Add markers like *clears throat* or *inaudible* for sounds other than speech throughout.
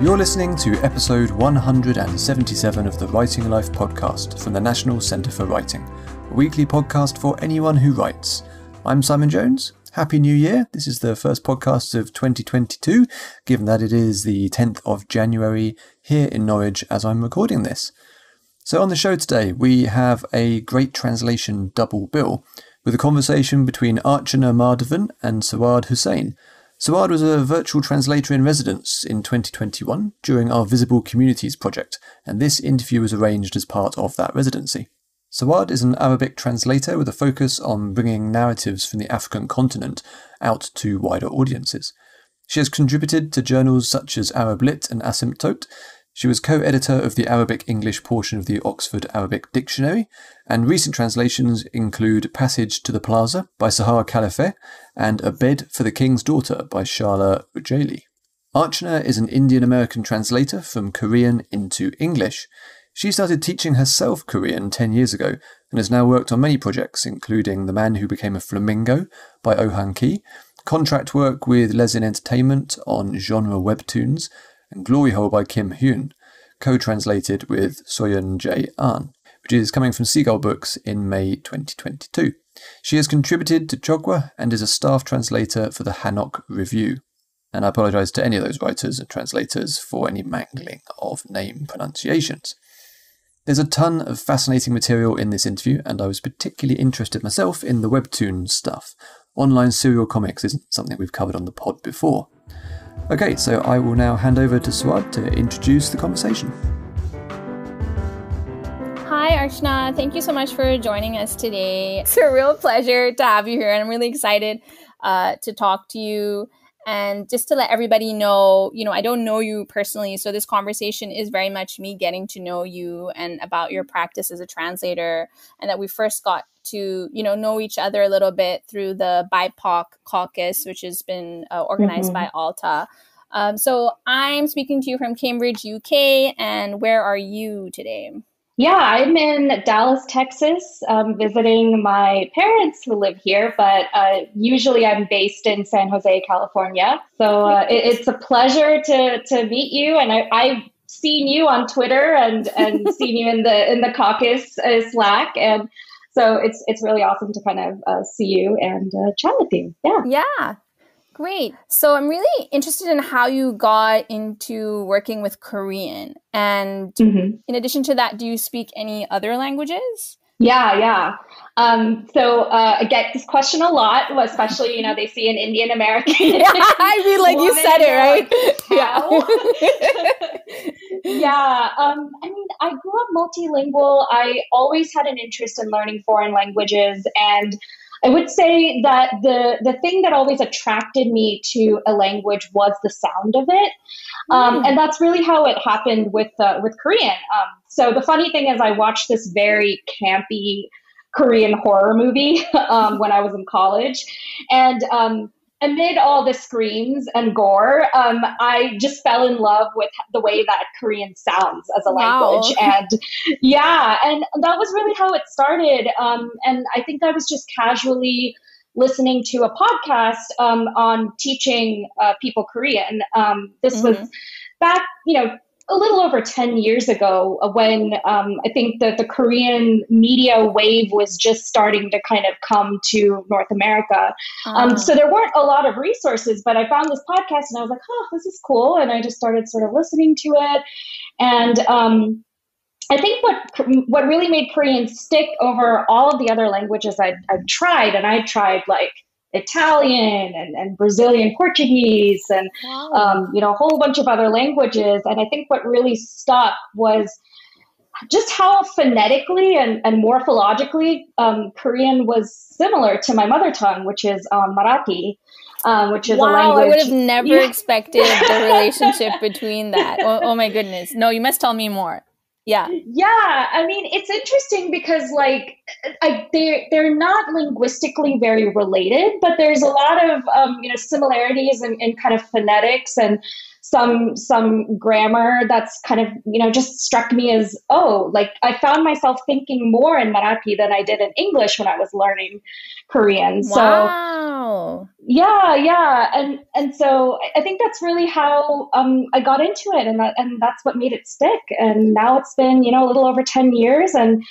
You're listening to episode 177 of the Writing Life podcast from the National Centre for Writing, a weekly podcast for anyone who writes. I'm Simon Jones. Happy New Year. This is the first podcast of 2022, given that it is the 10th of January here in Norwich as I'm recording this. So, on the show today, we have a great translation double bill with a conversation between Archana Madhavan and Sawad Hussain. Sawad was a virtual translator in residence in 2021 during our Visible Communities project, and this interview was arranged as part of that residency. Sawad is an Arabic translator with a focus on bringing narratives from the African continent out to wider audiences. She has contributed to journals such as ArabLit and Asymptote, she was co editor of the Arabic English portion of the Oxford Arabic Dictionary, and recent translations include Passage to the Plaza by Sahar Khalifeh and A Bed for the King's Daughter by Shahla Ujayli. Archana is an Indian American translator from Korean into English. She started teaching herself Korean 10 years ago and has now worked on many projects, including The Man Who Became a Flamingo by Oh Han-ki, contract work with Lezhin Entertainment on genre webtoons, and Glory Hole by Kim Hyun, co translated with Suhyun J. Ahn, which is coming from Seagull Books in May 2022. She has contributed to Chogwa and is a staff translator for the Hanok Review. And I apologise to any of those writers and translators for any mangling of name pronunciations. There's a ton of fascinating material in this interview, and I was particularly interested myself in the webtoon stuff. Online serial comics isn't something we've covered on the pod before. Okay, so I will now hand over to Sawad to introduce the conversation. Hi, Archana. Thank you so much for joining us today. It's a real pleasure to have you here, and I'm really excited uh, to talk to you. And just to let everybody know, you know, I don't know you personally, so this conversation is very much me getting to know you and about your practice as a translator, and that we first got to you know know each other a little bit through the BIPOC caucus, which has been uh, organized mm-hmm. by Alta. Um, so I'm speaking to you from Cambridge, UK, and where are you today? Yeah, I'm in Dallas, Texas, um, visiting my parents who live here, but uh, usually I'm based in San Jose, California. So uh, it, it's a pleasure to to meet you, and I, I've seen you on Twitter and and *laughs* seen you in the in the caucus uh, Slack, and so it's it's really awesome to kind of uh, see you and uh, chat with you. Yeah. Yeah. Great. So I'm really interested in how you got into working with Korean. And mm-hmm. in addition to that, do you speak any other languages? Yeah, yeah. Um, so uh, I get this question a lot, especially you know they see an Indian American. *laughs* yeah, I mean, like you said it right. yeah. *laughs* yeah. Um, I mean, I grew up multilingual. I always had an interest in learning foreign languages, and I would say that the the thing that always attracted me to a language was the sound of it, um, mm. and that's really how it happened with uh, with Korean. Um, so the funny thing is, I watched this very campy Korean horror movie *laughs* um, when I was in college, and um, amid all the screams and gore, um, I just fell in love with the way that Korean sounds as a wow. language. And yeah, and that was really how it started. Um, and I think I was just casually listening to a podcast um, on teaching uh, people Korean. Um, this mm-hmm. was back, you know, a little over 10 years ago uh, when um, I think that the Korean media wave was just starting to kind of come to North America. Um, ah. so there weren't a lot of resources, but I found this podcast and I was like, oh, this is cool. And I just started sort of listening to it. And um, I think what what really made Korean stick over all of the other languages I'd, I'd tried, and I tried like Italian and, and Brazilian Portuguese and wow. um, you know a whole bunch of other languages. And I think what really stuck was just how phonetically and, and morphologically um, Korean was similar to my mother tongue, which is um, Marathi. Um, which is wow, a language. I would have never *laughs* yeah. expected the relationship between that. Oh, oh my goodness! No, you must tell me more yeah. Yeah i mean it's interesting because like I, they're they're not linguistically very related but there's a lot of um, you know similarities in, in kind of phonetics and some some grammar that's kind of you know just struck me as oh like I found myself thinking more in Marathi than I did in English when I was learning Korean. Wow. So yeah, yeah, and and so I think that's really how um, I got into it, and that, and that's what made it stick. And now it's been you know a little over ten years, and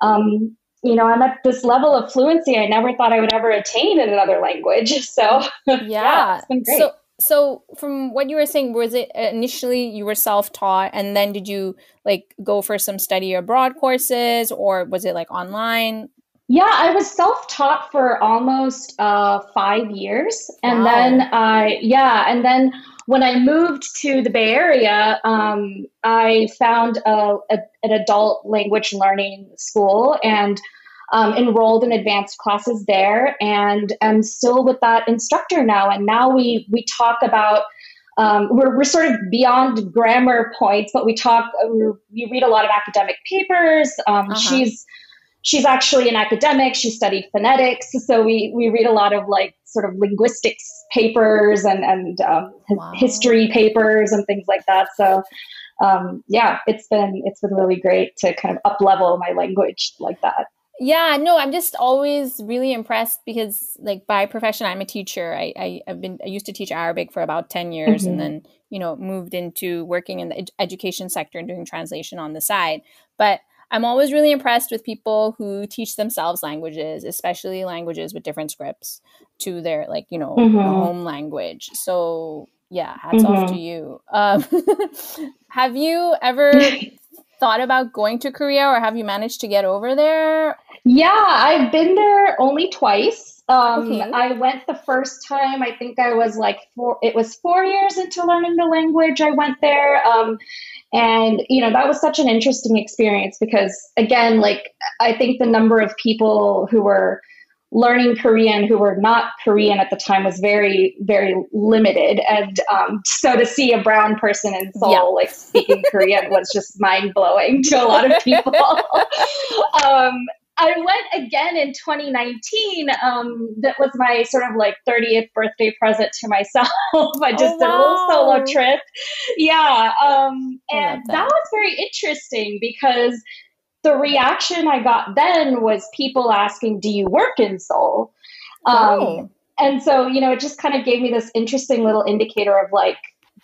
um, you know, I'm at this level of fluency I never thought I would ever attain in another language. *laughs* So *laughs* yeah, yeah it's been great. So, so from what you were saying, was it initially you were self-taught and then did you like go for some study abroad courses or was it like online? Yeah, I was self-taught for almost uh, five years, and wow. then I yeah, and then when I moved to the Bay Area, um, I found a, a, an adult language learning school and um, enrolled in advanced classes there, and am still with that instructor now. And now we we talk about. Um, we're, we're sort of beyond grammar points, but we talk. we read a lot of academic papers. Um, uh-huh. She's she's actually an academic. She studied phonetics, so we we read a lot of like sort of linguistics papers and and um, wow. history papers and things like that. So um, yeah, it's been it's been really great to kind of up level my language like that. Yeah, no, I'm just always really impressed because, like, by profession, I'm a teacher. I, I have been I used to teach Arabic for about ten years, mm-hmm. and then you know moved into working in the ed- education sector and doing translation on the side. But I'm always really impressed with people who teach themselves languages, especially languages with different scripts to their like you know mm-hmm. home language. So yeah, hats mm-hmm. off to you. Um, *laughs* have you ever *laughs* *laughs* thought about going to Korea, or have you managed to get over there? Yeah, I've been there only twice. Um, okay. I went the first time. I think I was like four. It was four years into learning the language. I went there. Um, and, you know, that was such an interesting experience because, again, like, I think the number of people who were learning Korean who were not Korean at the time was very, very limited. And um, so to see a brown person in Seoul, yeah. like, speaking *laughs* Korean was just mind blowing to a lot of people. *laughs* um, I went again in 2019. Um, that was my sort of like 30th birthday present to myself. *laughs* I just oh, wow. did a little solo trip. Yeah. Um, and that. that was very interesting because the reaction I got then was people asking, Do you work in Seoul? Um, oh. And so, you know, it just kind of gave me this interesting little indicator of like,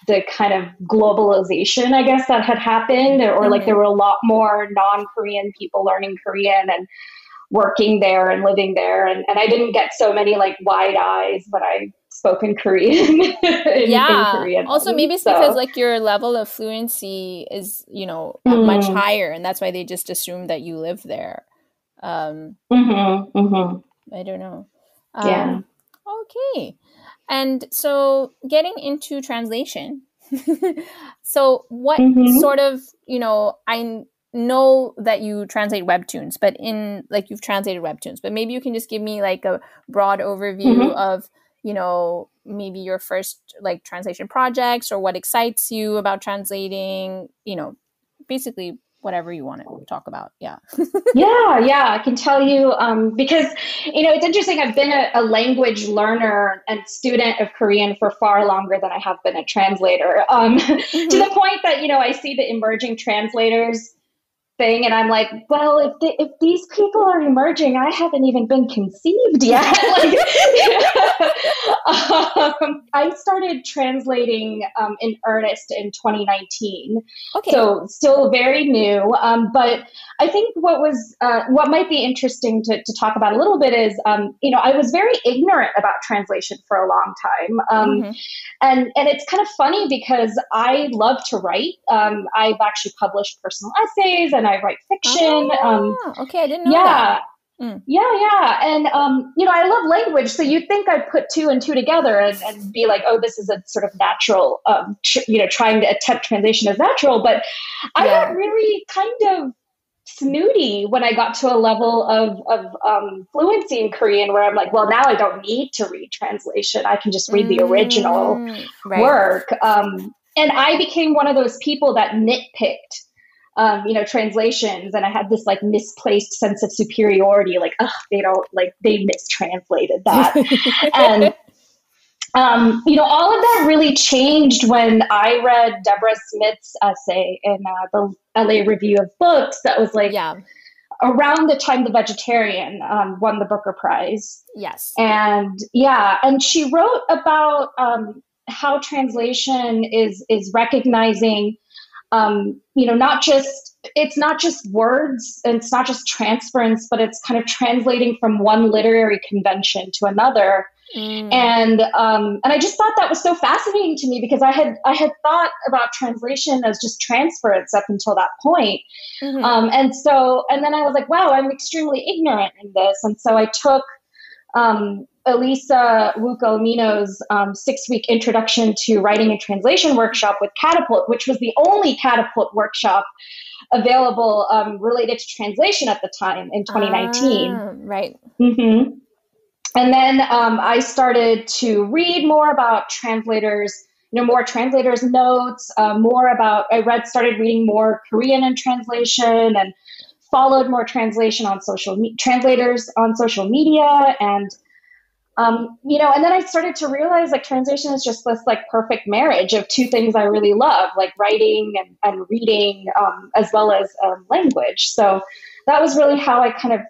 the kind of globalization, I guess, that had happened, or mm-hmm. like there were a lot more non Korean people learning Korean and working there and living there. And, and I didn't get so many like wide eyes when I spoke *laughs* in Korean. in, yeah. In Korean also, maybe it's so. because like your level of fluency is, you know, mm-hmm. much higher. And that's why they just assume that you live there. Um, mm-hmm. Mm-hmm. I don't know. Um, yeah. Okay. And so getting into translation. *laughs* so what mm-hmm. sort of, you know, I know that you translate webtoons, but in like you've translated webtoons, but maybe you can just give me like a broad overview mm-hmm. of, you know, maybe your first like translation projects or what excites you about translating, you know, basically whatever you want to talk about. Yeah. *laughs* yeah, yeah, I can tell you um, because you know it's interesting. I've been a, a, language learner and student of Korean for far longer than I have been a translator. Um, *laughs* mm-hmm. To the point that you know I see the emerging translators thing and i'm like well if the, if these people are emerging i haven't even been conceived yet. *laughs* Like, *laughs* um, i started translating um, in earnest in 2019 okay. So still very new um, but i think what was uh, what might be interesting to, to talk about a little bit is um, you know i was very ignorant about translation for a long time um, mm-hmm. and and it's kind of funny because i love to write. Um, i've actually published personal essays and and I write fiction. Um, ah, okay, I didn't know yeah. that. Mm. Yeah, yeah. And, um, you know, I love language. So you'd think I'd put two and two together and, and be like, oh, this is a sort of natural, um, tr- you know, trying to attempt translation as natural. But I yeah. got really kind of snooty when I got to a level of, of um, fluency in Korean where I'm like, well, now I don't need to read translation. I can just read the original mm, right. work. Um, and I became one of those people that nitpicked um, you know, translations, and I had this like misplaced sense of superiority, like, oh, they don't like they mistranslated that, *laughs* and um, you know, all of that really changed when I read Deborah Smith's essay in uh, the LA Review of Books that was like yeah. around the time The Vegetarian um, won the Booker Prize. Yes. And yeah, and she wrote about um, how translation is is recognizing, um, you know, not just it's not just words and it's not just transference, but it's kind of translating from one literary convention to another Mm. And um, and I just thought that was so fascinating to me because I had I had thought about translation as just transference up until that point. Mm-hmm. Um, and so and then I was like, wow, I'm extremely ignorant in this. And so I took um, Elisa Wuko um, six week introduction to writing and translation workshop with Catapult, which was the only Catapult workshop available um, related to translation at the time in 2019. Ah, right. Mm-hmm. And then um, I started to read more about translators, you know, more translators' notes, uh, more about, I read, started reading more Korean in translation and followed more translation on social, me- translators on social media. And, um, you know, and then I started to realize like translation is just this like perfect marriage of two things I really love, like writing and, and reading, um, as well as um, language. So that was really how I kind of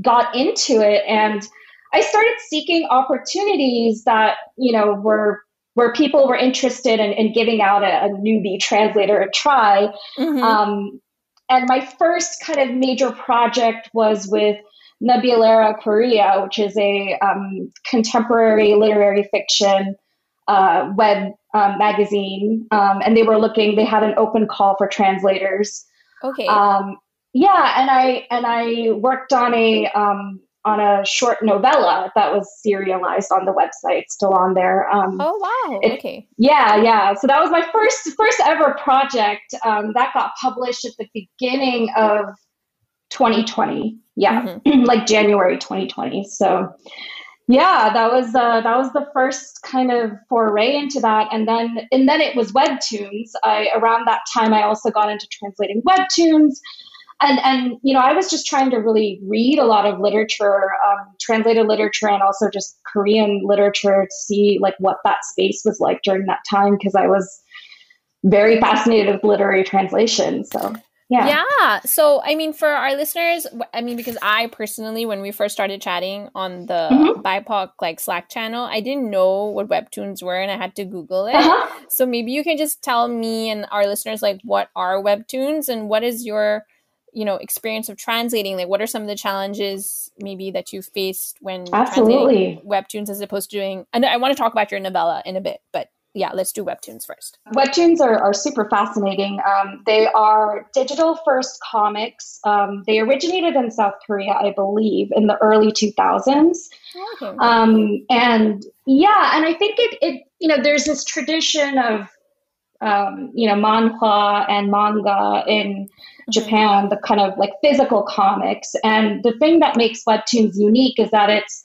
got into it. And, I started seeking opportunities that, you know, were where people were interested in, in giving out a, a, newbie translator a try. Mm-hmm. Um, and my first kind of major project was with Nebulera Korea, which is a um, contemporary literary fiction uh, web um, magazine. Um, and they were looking, they had an open call for translators. Okay. Um, yeah, and I and I worked on a um, on a short novella that was serialized on the website, still on there. Um, oh wow! It, okay. Yeah, yeah. So that was my first first ever project um, that got published at the beginning of 2020. Yeah, mm-hmm. *clears throat* like January 2020. So yeah, that was uh, that was the first kind of foray into that, and then and then it was webtoons. I around that time I also got into translating webtoons and and you know i was just trying to really read a lot of literature um, translated literature and also just korean literature to see like what that space was like during that time because i was very fascinated with literary translation so yeah yeah so i mean for our listeners i mean because i personally when we first started chatting on the mm-hmm. bipoc like slack channel i didn't know what webtoons were and i had to google it uh-huh. so maybe you can just tell me and our listeners like what are webtoons and what is your you know experience of translating like what are some of the challenges maybe that you faced when absolutely. webtoons as opposed to doing and i want to talk about your novella in a bit but yeah let's do webtoons first. Webtoons are, are super fascinating. Um, they are digital first comics. Um, they originated in south korea i believe in the early 2000s okay. um, and yeah and i think it, it you know there's this tradition of um, you know manhwa and manga in Japan, the kind of like physical comics. And the thing that makes webtoons unique is that it's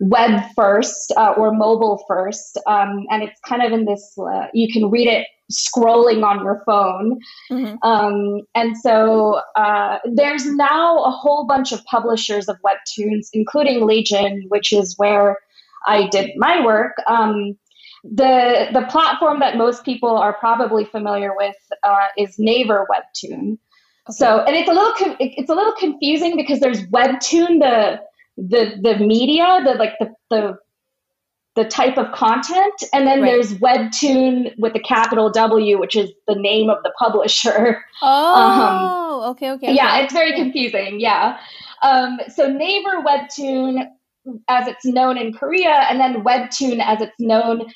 web first uh, or mobile first, um, and it's kind of in this. Uh, you can read it scrolling on your phone, mm-hmm. um, and so uh, there's now a whole bunch of publishers of webtoons, including Lezhin, which is where I did my work. Um, the the platform that most people are probably familiar with uh, is Naver Webtoon. So, and it's a little it's a little confusing because there's Webtoon, the the the media, the like the the the type of content, and then right. there's Webtoon with the capital W, which is the name of the publisher. Oh, um, okay, okay, okay. Yeah, it's very confusing. Yeah. Um, so Naver Webtoon, as it's known in Korea, and then Webtoon as it's known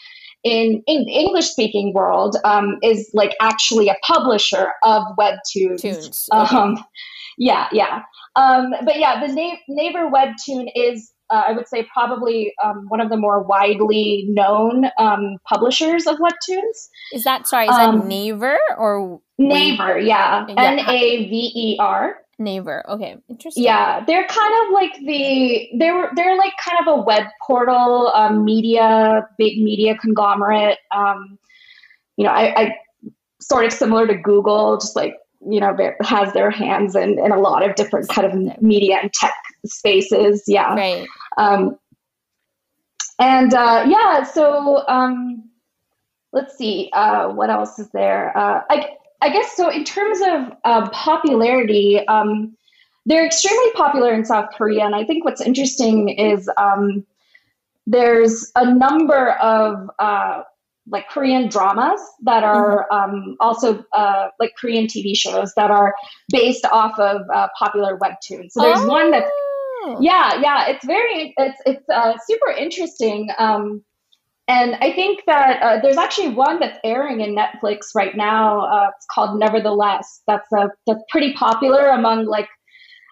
in, in English speaking world um, is like actually a publisher of webtoons. Tunes. Okay. Um, *laughs* yeah, yeah. Um, but yeah, the Na- Naver webtoon is, uh, I would say, probably um, one of the more widely known um, publishers of webtoons. Is that sorry? Is that um, Naver or Naver? Yeah, N A V E R. Naver. Okay, interesting. Yeah, they're kind of like the they're they're like kind of a web portal, um, media, big media conglomerate. Um, you know, I, I sort of similar to Google, just like you know, has their hands in, in a lot of different kind of media and tech spaces. Yeah. Right. Um, and uh, yeah, so um, let's see, uh, what else is there? Uh, I, I guess so. In terms of uh, popularity, um, they're extremely popular in South Korea, and I think what's interesting is um, there's a number of uh, like Korean dramas that are mm-hmm. um, also uh, like Korean TV shows that are based off of uh, popular webtoons. So there's oh. one that's yeah, yeah, it's very it's it's uh, super interesting. Um, and I think that uh, there's actually one that's airing in Netflix right now. Uh, it's called Nevertheless. That's a that's pretty popular among like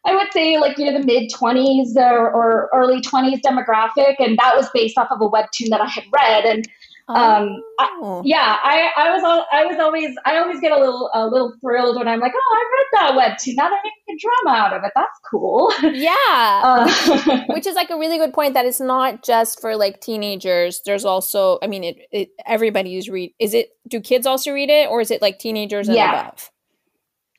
I would say like you know the mid 20s or, or early 20s demographic, and that was based off of a webtoon that I had read. And um, oh. I, yeah, I, I was all, I was always I always get a little a little thrilled when I'm like, oh, I read that webtoon. Now they're making a drama out of it. That's cool. *laughs* Yeah, uh, which, *laughs* which, is like a really good point. That it's not just for like teenagers. There's also, I mean, it, it everybody's read. Is it? Do kids also read it, or is it like teenagers and yeah. above?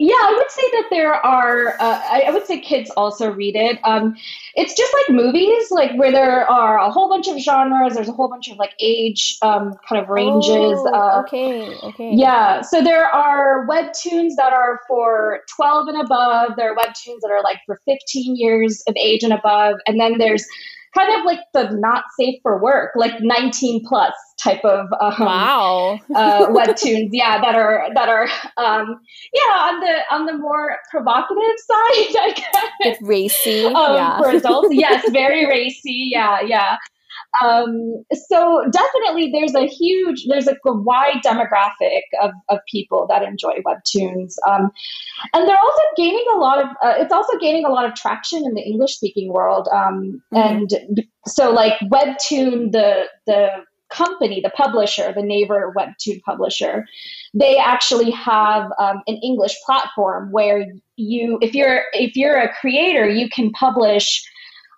Yeah, I would say that there are. Uh, I, I, would say kids also read it. Um, it's just like movies, like where there are a whole bunch of genres. There's a whole bunch of like age um, kind of ranges. Oh, uh, okay, okay. Yeah, so there are webtoons that are for 12 and above. There are webtoons that are like for 15 years of age and above, and then there's kind of like the not safe for work, like 19 plus type of um, wow *laughs* uh, webtoons. Yeah, that are that are um, yeah on the on the more provocative side. *laughs* I guess it's racy um, yeah. for adults. *laughs* yes, very racy. Yeah, yeah. Um, so definitely there's a huge, there's a wide demographic of, of people that enjoy webtoons. Um, and they're also gaining a lot of, uh, it's also gaining a lot of traction in the English speaking world. Um, mm-hmm. And so like webtoon, the, the company, the publisher, the Naver webtoon publisher, they actually have um, an English platform where you, if you're, if you're a creator, you can publish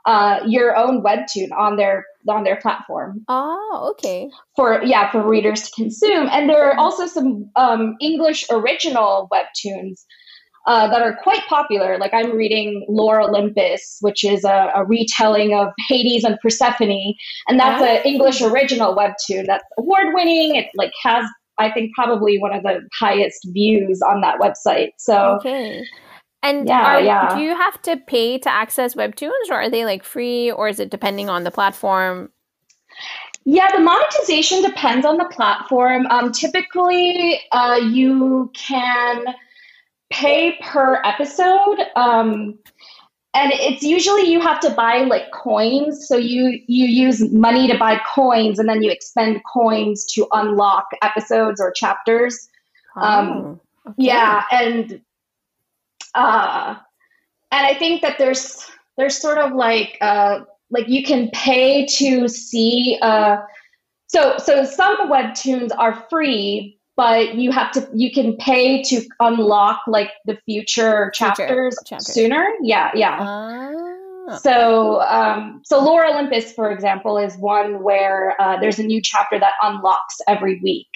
uh, your own webtoon on their on their platform. Oh, okay. For yeah, for readers to consume, and there are also some um, English original webtoons uh, that are quite popular. Like I'm reading Lore Olympus, which is a, a retelling of Hades and Persephone, and that's an English original webtoon that's award winning. It like has I think probably one of the highest views on that website. So okay. And yeah, are, yeah. do you have to pay to access webtoons or are they like free or is it depending on the platform? Yeah, the monetization depends on the platform. Um, typically, uh, you can pay per episode. Um, and it's usually you have to buy like coins so you you use money to buy coins and then you expend coins to unlock episodes or chapters oh, um, okay. yeah and uh, and I think that there's there's sort of like uh, like you can pay to see. Uh, so so some webtoons are free, but you have to you can pay to unlock like the future chapters Chapter. sooner. Yeah, yeah. Ah. So, um, so Lore Olympus, for example, is one where uh, there's a new chapter that unlocks every week.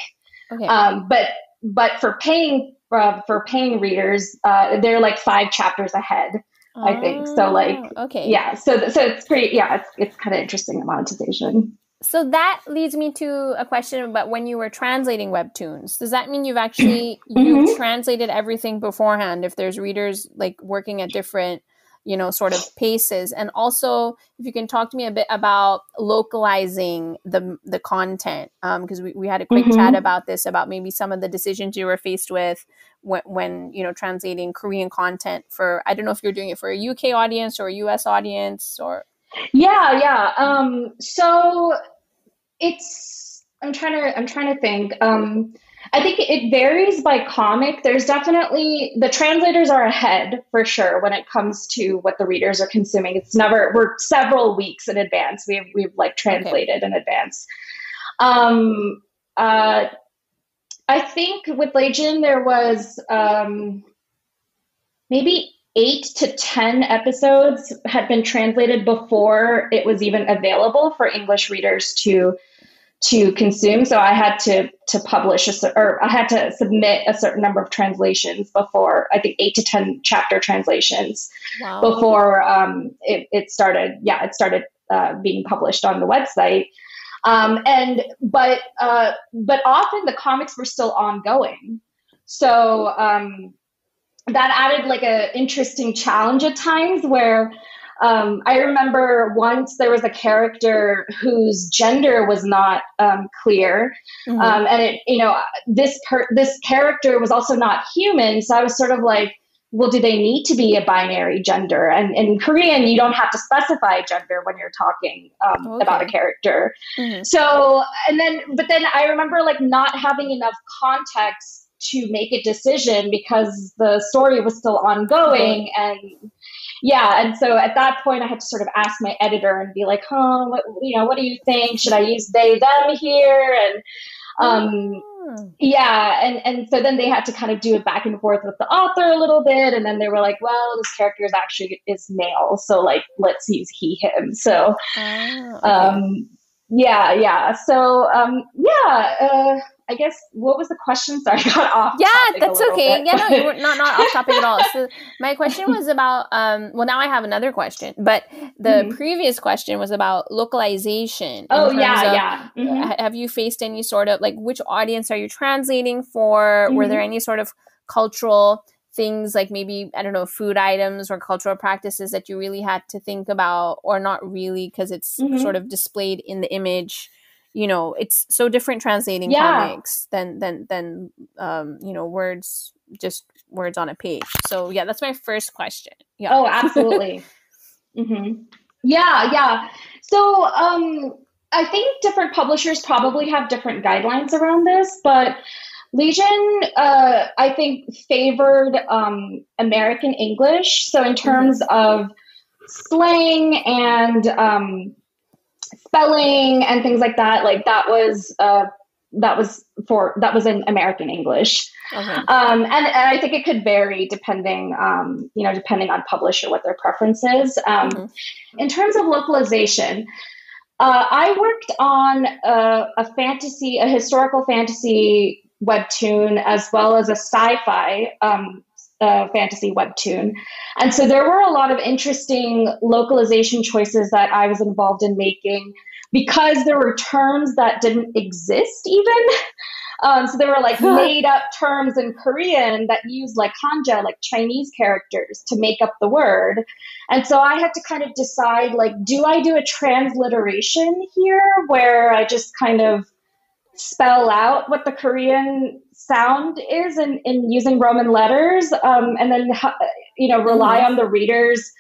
Okay. Um, but but for paying uh, for paying readers, uh, they're like five chapters ahead. I think so. Like, oh, okay, yeah. So, so it's pretty. Yeah, it's it's kind of interesting the monetization. So that leads me to a question about when you were translating webtoons. Does that mean you've actually mm-hmm. you've translated everything beforehand? If there's readers like working at different you know sort of paces and also if you can talk to me a bit about localizing the the content because um, we, we had a quick mm-hmm. chat about this about maybe some of the decisions you were faced with when, when you know translating korean content for i don't know if you're doing it for a uk audience or a us audience or yeah yeah um so it's i'm trying to i'm trying to think um I think it varies by comic. There's definitely the translators are ahead for sure when it comes to what the readers are consuming. It's never we're several weeks in advance. We've we've like translated okay. in advance. Um, uh, I think with Lezhin there was um, maybe eight to ten episodes had been translated before it was even available for English readers to to consume. So I had to to publish a or I had to submit a certain number of translations before I think eight to ten chapter translations wow. before um, it, it started. Yeah, it started uh, being published on the website. Um, and but uh, but often the comics were still ongoing, so um, that added like a interesting challenge at times where um, I remember once there was a character whose gender was not um, clear, mm-hmm. um, and it, you know, this per- this character was also not human. So I was sort of like, well, do they need to be a binary gender? And in Korean, you don't have to specify gender when you're talking um, okay. about a character. Mm-hmm. So, and then, but then I remember like not having enough context to make a decision because the story was still ongoing and yeah and so at that point i had to sort of ask my editor and be like huh what, you know what do you think should i use they them here and um oh. yeah and and so then they had to kind of do it back and forth with the author a little bit and then they were like well this character is actually is male so like let's use he him so oh, okay. um yeah yeah so um yeah uh I guess what was the question? *laughs* Sorry, I got off. Yeah, that's okay. Bit. Yeah, no, you were not not off topic at all. So *laughs* my question was about um well now I have another question, but the mm-hmm. previous question was about localization. Oh yeah, of, yeah. Mm-hmm. Have you faced any sort of like which audience are you translating for? Mm-hmm. Were there mm-hmm. any sort of cultural things like maybe I don't know food items or cultural practices that you really had to think about or not really because it's mm-hmm. sort of displayed in the image? You know it's so different translating yeah. comics than than than um you know words just words on a page so yeah that's my first question yeah oh absolutely *laughs* mm-hmm. yeah yeah so um i think different publishers probably have different guidelines around this but lezhin uh, i think favored um, american english so in terms mm-hmm. of slang and um, spelling and things like that like that was uh, that was for that was in american english okay. um, and, and, i think it could vary depending um, you know depending on publisher what their preference is um, mm-hmm. in terms of localization uh, i worked on a, a fantasy a historical fantasy webtoon as well as a sci-fi um, uh, fantasy webtoon. And so there were a lot of interesting localization choices that I was involved in making because there were terms that didn't exist even. *laughs* Um, so there were like made up terms in Korean that used like hanja, like Chinese characters to make up the word. And so I had to kind of decide like, do I do a transliteration here where I just kind of spell out what the Korean sound is in, in using Roman letters, um, and then you know rely mm-hmm. on the readers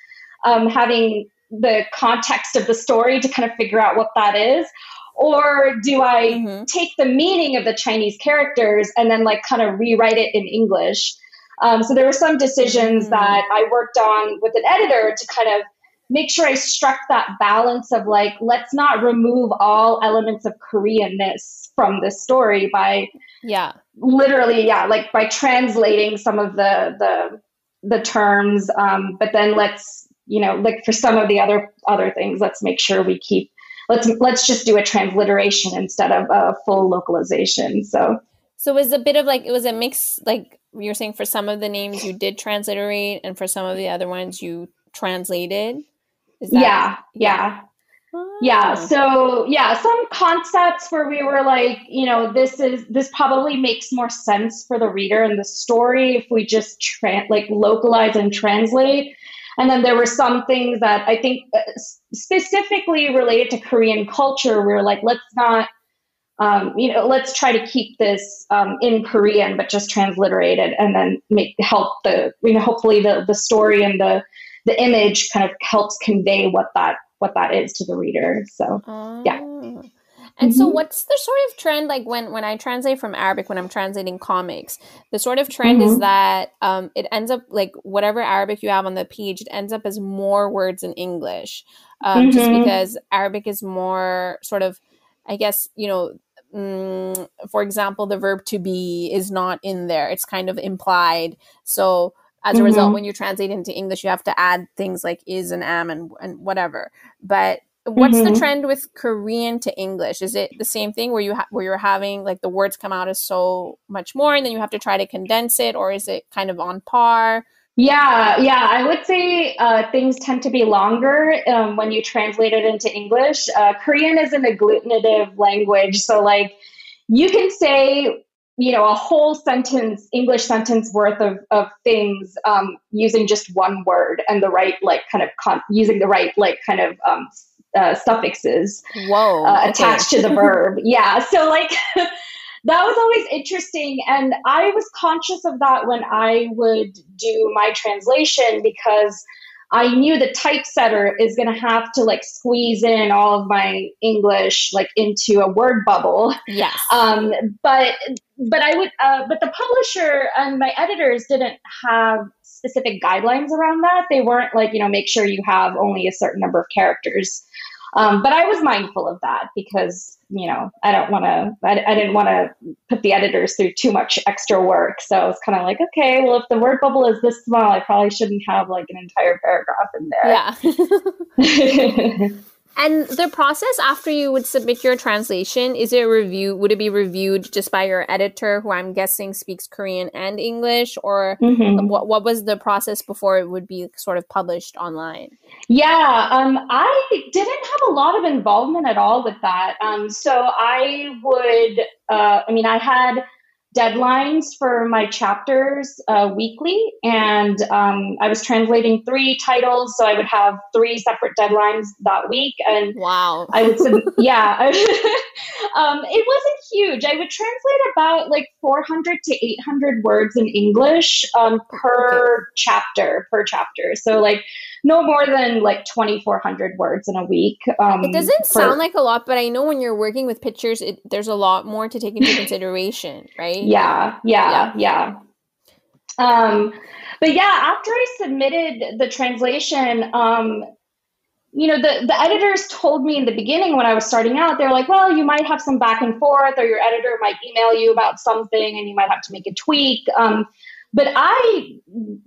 um, having the context of the story to kind of figure out what that is. Or do I mm-hmm. take the meaning of the Chinese characters and then like kind of rewrite it in English? Um, so there were some decisions mm-hmm. that I worked on with an editor to kind of make sure I struck that balance of like, let's not remove all elements of Koreanness from this story by yeah. literally yeah like by translating some of the the the terms um, but then let's you know like for some of the other other things let's make sure we keep let's let's just do a transliteration instead of a full localization so. So it was a bit of like it was a mix like you're saying for some of the names you did transliterate and for some of the other ones you translated yeah yeah. yeah. Oh. so yeah some concepts where we were like you know this is this probably makes more sense for the reader and the story if we just tra- like localize and translate. And then there were some things that i think uh, specifically related to korean culture we were like let's not um, you know let's try to keep this um, in korean but just transliterate it and then make help the you know hopefully the the story and the the image kind of helps convey what that what that is to the reader. So yeah. Oh. And mm-hmm. so what's the sort of trend like when when I translate from Arabic when I'm translating comics? The sort of trend mm-hmm. is that um, it ends up like whatever Arabic you have on the page, it ends up as more words in English. Um, mm-hmm. just because Arabic is more sort of I guess, you know, mm, for example, the verb to be is not in there. It's kind of implied. So as a mm-hmm. result, when you translate into English, you have to add things like is and am and, and whatever. But what's mm-hmm. the trend with Korean to English? Is it the same thing where you ha- where you're having like the words come out as so much more, and then you have to try to condense it, or is it kind of on par? Yeah, yeah, I would say uh, things tend to be longer um, when you translate it into English. Uh, Korean is an agglutinative language, so like you can say you know a whole sentence english sentence worth of, of things um, using just one word and the right like kind of con- using the right like kind of um, uh, suffixes Whoa, uh, okay. attached to the *laughs* verb yeah so like *laughs* that was always interesting and i was conscious of that when i would do my translation because I knew the typesetter is going to have to like squeeze in all of my English like into a word bubble. Yes. Um, but but I would uh, but the publisher and my editors didn't have specific guidelines around that. They weren't like you know make sure you have only a certain number of characters. Um, but I was mindful of that because you know I don't want to. I, I, didn't want to put the editors through too much extra work. So I was kind of like, okay, well, if the word bubble is this small, I probably shouldn't have like an entire paragraph in there. Yeah. *laughs* *laughs* And the process after you would submit your translation, is it review? Would it be reviewed just by your editor, who I'm guessing speaks Korean and English, or mm-hmm. what? What was the process before it would be sort of published online? Yeah, um, I didn't have a lot of involvement at all with that. Um, so I would, uh, I mean, I had deadlines for my chapters uh, weekly, and um, I was translating three titles, so I would have three separate deadlines that week. And wow, I would, sub- *laughs* yeah, *laughs* um, it wasn't huge. I would translate about like 400 to 800 words in English um, per okay. chapter, per chapter. So like no more than like 2,400 words in a week. Um, it doesn't for, sound like a lot, but I know when you're working with pictures, it, there's a lot more to take into *laughs* consideration, right? Yeah, yeah, yeah. yeah. Um, but yeah, after I submitted the translation, um, you know, the, the editors told me in the beginning when I was starting out, they're like, well, you might have some back and forth, or your editor might email you about something and you might have to make a tweak. Um, but I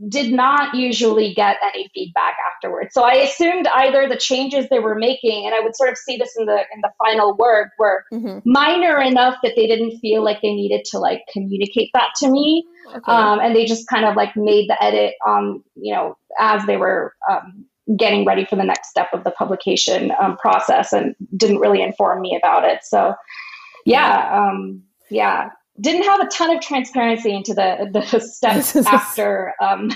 did not usually get any feedback afterwards. So I assumed either the changes they were making, and I would sort of see this in the in the final work, were mm-hmm. minor enough that they didn't feel like they needed to like communicate that to me, okay. um, and they just kind of like made the edit on you know as they were um, getting ready for the next step of the publication um, process, and didn't really inform me about it. So yeah, um, yeah didn't have a ton of transparency into the the *laughs* steps after um,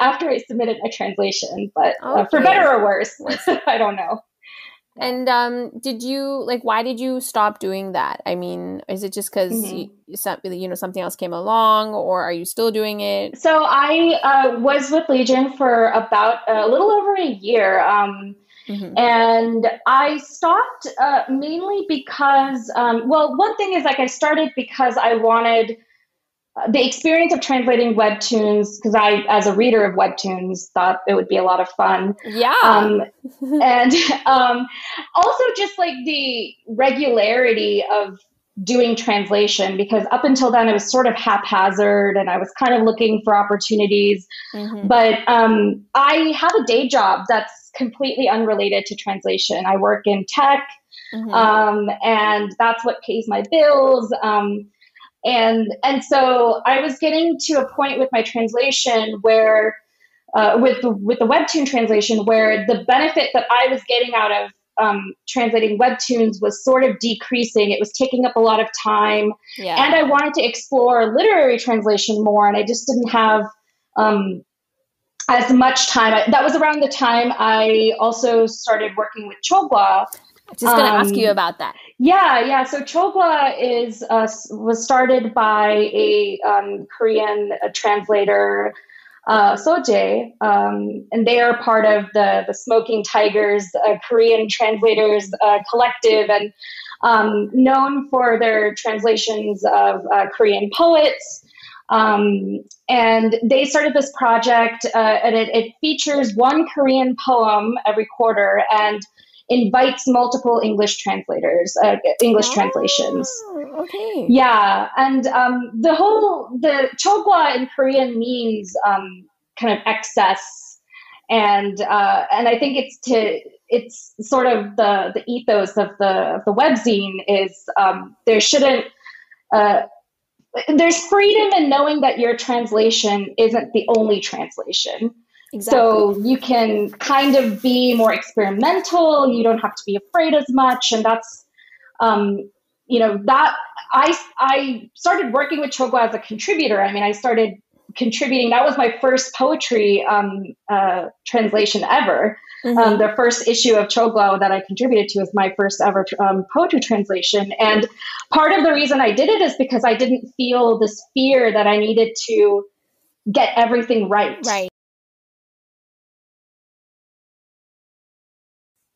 after I submitted my translation, but okay. uh, for better or worse, *laughs* I don't know. And um, did you like? Why did you stop doing that? I mean, is it just because mm-hmm. you, you know something else came along, or are you still doing it? So I uh, was with Lezhin for about a little over a year. Um, Mm-hmm. And I stopped uh, mainly because, um, well, one thing is like I started because I wanted uh, the experience of translating webtoons because I, as a reader of webtoons, thought it would be a lot of fun. Yeah. Um, *laughs* and um, also just like the regularity of doing translation because up until then it was sort of haphazard and I was kind of looking for opportunities. Mm-hmm. But um, I have a day job that's completely unrelated to translation. I work in tech, mm-hmm. um, and that's what pays my bills. Um, and and so I was getting to a point with my translation where, uh, with the, with the webtoon translation, where the benefit that I was getting out of um, translating webtoons was sort of decreasing. It was taking up a lot of time, yeah. and I wanted to explore literary translation more, and I just didn't have um, as much time. I, that was around the time I also started working with Chogwa. Just going to um, ask you um, about that. Yeah, yeah. So Chogwa is uh, was started by a um, Korean uh, translator, uh, Soje, um, and they are part of the the Smoking Tigers uh, Korean Translators uh, Collective, and um, known for their translations of uh, Korean poets. Um, and they started this project, uh, and it, it, features one Korean poem every quarter and invites multiple English translators, uh, English oh, translations. Okay. Yeah, and um, the whole the chogwa in Korean means um, kind of excess, and uh, and I think it's to it's sort of the the ethos of the of the webzine is um, there shouldn't. Uh, there's freedom in knowing that your translation isn't the only translation. Exactly. So you can kind of be more experimental. You don't have to be afraid as much, and that's, um, you know, that I I started working with Chogwa as a contributor. I mean, I started contributing. That was my first poetry um, uh, translation ever. Mm-hmm. Um, the first issue of Chogwa that I contributed to was my first ever um, poetry translation. And part of the reason I did it is because I didn't feel this fear that I needed to get everything right. Right.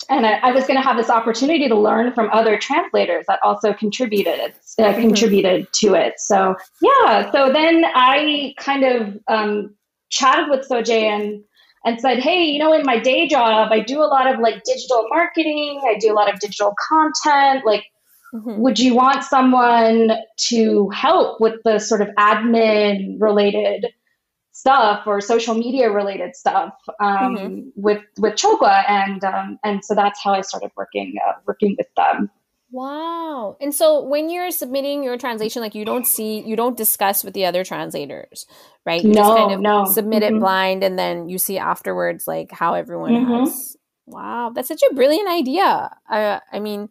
and I, I was going to have this opportunity to learn from other translators that also contributed uh, mm-hmm. contributed to it. So yeah, so then I kind of um, chatted with Soje and and said, hey, you know, in my day job, I do a lot of like digital marketing, I do a lot of digital content. Like, mm-hmm. would you want someone to help with the sort of admin related stuff or social media related stuff um, mm-hmm. with with Chogwa, and um, and so that's how I started working uh, working with them. Wow. And so when you're submitting your translation, like you don't see, you don't discuss with the other translators, right? You no, just kind of no. submit mm-hmm. it blind and then you see afterwards, like how everyone mm-hmm. has. Wow. That's such a brilliant idea. Uh, I mean,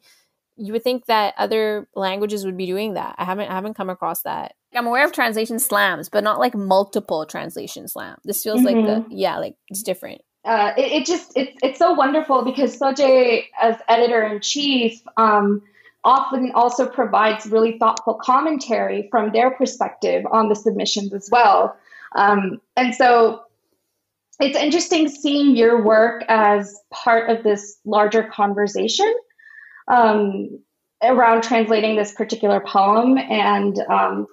you would think that other languages would be doing that. I haven't, I haven't come across that. I'm aware of translation slams, but not like multiple translation slam. This feels mm-hmm. like the, mm-hmm. yeah, like it's different. Uh, it, it, just it's it's so wonderful because Soje, as editor in chief, um, often also provides really thoughtful commentary from their perspective on the submissions as well. Um, and so it's interesting seeing your work as part of this larger conversation um, around translating this particular poem and um,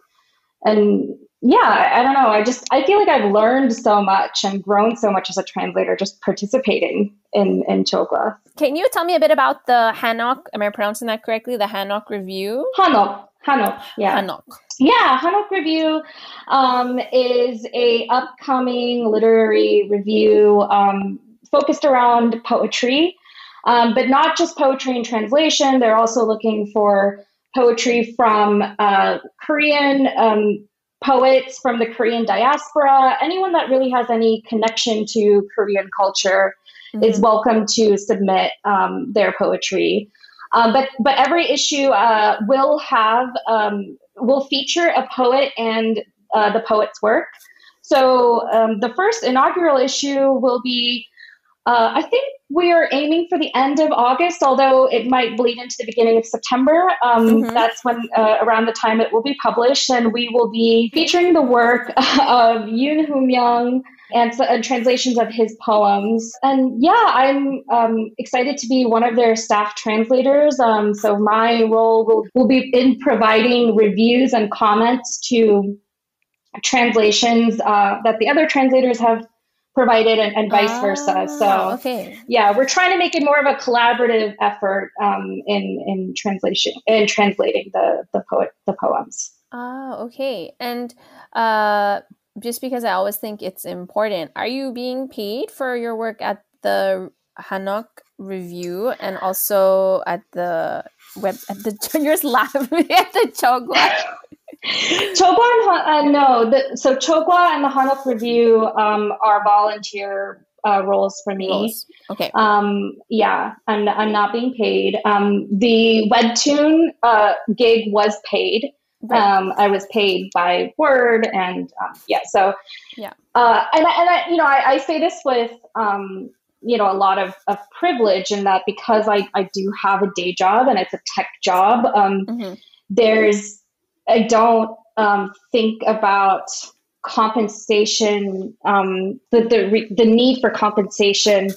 and yeah, I don't know. I just I feel like I've learned so much and grown so much as a translator just participating in in Chogwa. Can you tell me a bit about the Hanok? Am I pronouncing that correctly? The Hanok review. Hanok. Hanok. Yeah. Hanok. Yeah, Hanok Review um, is a upcoming literary review um, focused around poetry, um, but not just poetry and translation. They're also looking for poetry from uh, Korean um, poets from the Korean diaspora, anyone that really has any connection to Korean culture mm-hmm. is welcome to submit um, their poetry. Um, but but every issue uh, will have um, will feature a poet and uh, the poet's work. So um, the first inaugural issue will be uh, I think we are aiming for the end of August, although it might bleed into the beginning of September. Um, mm-hmm. That's when, uh, around the time it will be published, and we will be featuring the work *laughs* of Yoon Hoo Myung and, and, translations of his poems. And yeah, I'm um, excited to be one of their staff translators. Um, so my role will, will be in providing reviews and comments to translations uh, that the other translators have provided and, and vice versa. So ah, okay. yeah, we're trying to make it more of a collaborative effort um, in in translation in translating the the poet the poems. Ah, okay. And uh, just because I always think it's important, are you being paid for your work at the Hanok review and also at the web at the *laughs* you're laughing at the Chogwa Chogwa and uh, no, the, so Chogwa and the Hanok Review um, are volunteer uh, roles for me. Roles. Okay. Um, yeah, I'm, I'm not being paid. Um, the webtoon uh, gig was paid. Right. Um, I was paid by word, and um, yeah, so yeah, uh, and I, and I, you know, I, I say this with um, you know a lot of, of privilege in that because I, I do have a day job and it's a tech job. Um, mm-hmm. There's I don't um, think about compensation, um, the the, the need for compensation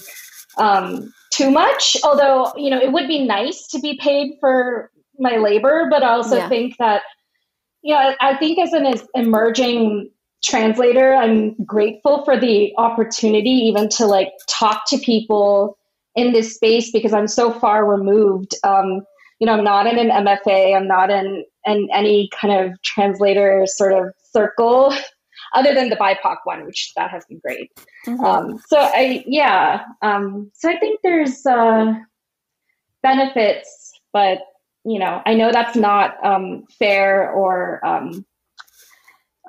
um, too much. Although you know, it would be nice to be paid for my labor, but I also yeah. think that you know, I, I think as an as emerging translator, I'm grateful for the opportunity even to like talk to people in this space because I'm so far removed. Um, you know, I'm not in an MFA. I'm not in, in any kind of translator sort of circle *laughs* other than the BIPOC one, which that has been great. Mm-hmm. Um, so I, yeah. Um, so I think there's uh, benefits, but you know, I know that's not um, fair or um,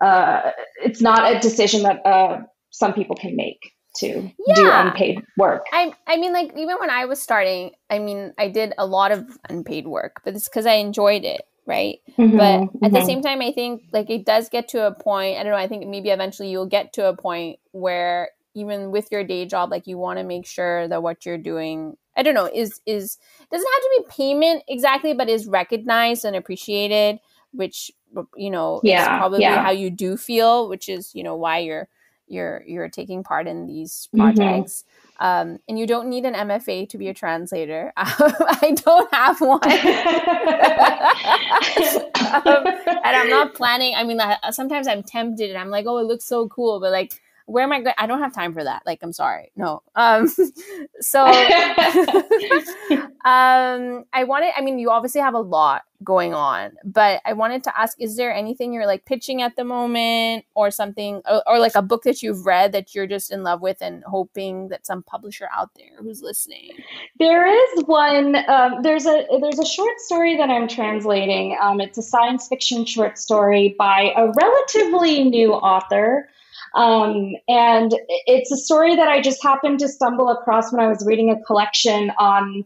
uh, it's not a decision that uh, some people can make to yeah. do unpaid work. I I mean like even when I was starting, I mean I did a lot of unpaid work, but it's cuz I enjoyed it, right? Mm-hmm, but at mm-hmm. the same time I think like it does get to a point, I don't know, I think maybe eventually you'll get to a point where even with your day job like you want to make sure that what you're doing I don't know is is doesn't have to be payment exactly but is recognized and appreciated which you know yeah, is probably yeah. how you do feel which is you know why you're you're you're taking part in these mm-hmm. projects. Um, and you don't need an mfa to be a translator. *laughs* I don't have one. *laughs* *laughs* Um, and i'm not planning i mean sometimes i'm tempted and i'm like oh it looks so cool but like where am I going? I don't have time for that. Like, I'm sorry. No. Um, *laughs* so, *laughs* um, I wanted, I mean, you obviously have a lot going on, but I wanted to ask, is there anything you're like pitching at the moment or something, or, or like a book that you've read that you're just in love with and hoping that some publisher out there who's listening? There is one, um, there's a, there's a short story that I'm translating. Um, it's a science fiction short story by a relatively new author. Um, and it's a story that I just happened to stumble across when I was reading a collection on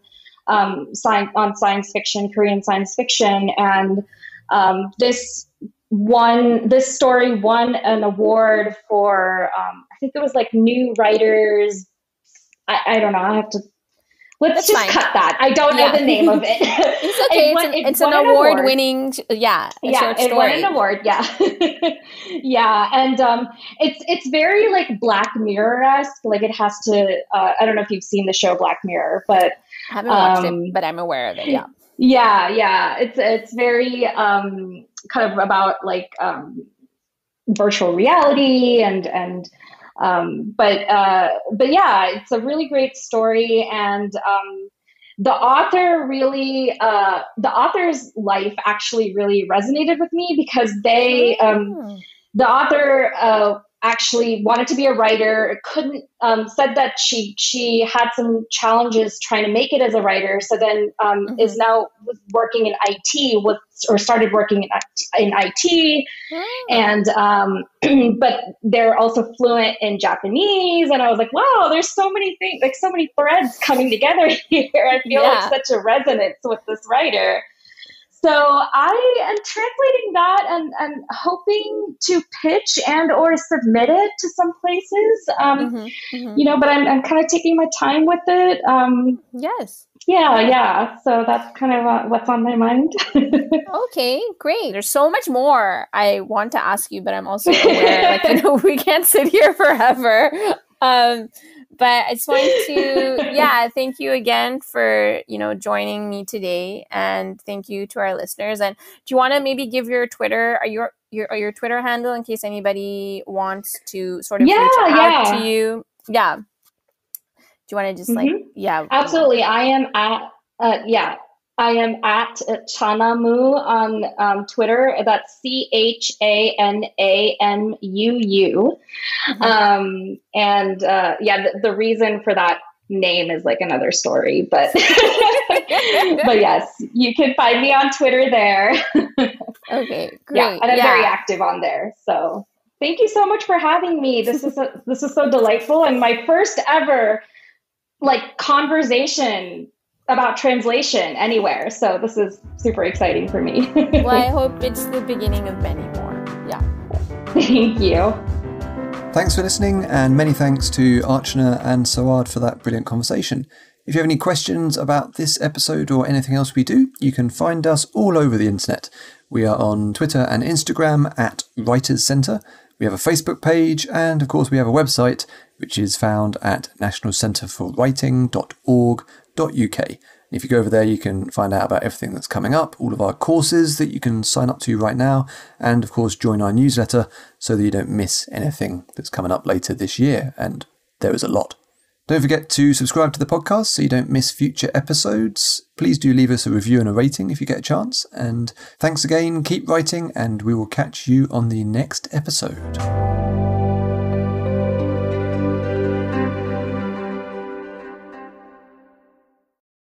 um, science on science fiction, Korean science fiction, and um, this won this story won an award for um, I think it was like new writers. I, I don't know. I have to Let's That's just fine. cut that. I don't yeah. know the name of *laughs* it. it's okay. it won, it's, an, it's an award, award, winning, yeah, yeah, it won an award. Yeah, *laughs* yeah, and um, it's it's very like Black Mirror esque. Like it has to. Uh, I don't know if you've seen the show Black Mirror, but I haven't watched um, it, but I'm aware of it. Yeah. Yeah, yeah. It's it's very um, kind of about like um, virtual reality and and um, but uh, but yeah, it's a really great story, and um, the author really uh, the author's life actually really resonated with me because they um, oh. the author uh, actually wanted to be a writer couldn't um, said that she she had some challenges trying to make it as a writer so then um, mm-hmm. is now working in it with or started working in, in it mm. and um, *clears throat* but they're also fluent in japanese and i was like wow there's so many things like so many threads coming together *laughs* here i feel yeah. like such a resonance with this writer so I am translating that and, and hoping to pitch and or submit it to some places. Um, mm-hmm, mm-hmm. You know, but I'm, I'm kind of taking my time with it. Um, yes. Yeah, yeah. So that's kind of uh, what's on my mind. *laughs* okay, great. There's so much more I want to ask you, but I'm also *laughs* aware, like, you know, we can't sit here forever. Um, but I just wanted *laughs* to, yeah, thank you again for, you know, joining me today. And thank you to our listeners. And do you want to maybe give your Twitter, or your, your, your Twitter handle in case anybody wants to sort of yeah, reach out yeah. to you? Yeah. Do you want to just mm-hmm. like, yeah. Absolutely. I am at, uh, yeah, I am at Chanamu on um, Twitter. That's C H A N A M U U. Mm-hmm. Um, and uh, yeah, the, the, reason for that name is like another story, but *laughs* but yes, you can find me on Twitter there. *laughs* okay, great. *laughs* Yeah, and I'm yeah. very active on there. So thank you so much for having me. This is a, this is so delightful and my first ever like conversation about translation anywhere. So this is super exciting for me. *laughs* well, I hope it's the beginning of many more. Yeah. Thank you. Thanks for listening, and many thanks to Archana and Sawad for that brilliant conversation. If you have any questions about this episode or anything else we do, you can find us all over the internet. We are on Twitter and Instagram at Writers Centre. We have a Facebook page, and of course, we have a website which is found at nationalcentreforwriting.org uk. If you go over there, you can find out about everything that's coming up, all of our courses that you can sign up to right now, and of course, join our newsletter so that you don't miss anything that's coming up later this year. And there is a lot. Don't forget to subscribe to the podcast so you don't miss future episodes. Please do leave us a review and a rating if you get a chance. And thanks again, keep writing, and we will catch you on the next episode.